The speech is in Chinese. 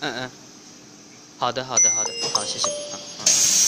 嗯嗯，好的，好的，好的，好，谢谢。嗯嗯。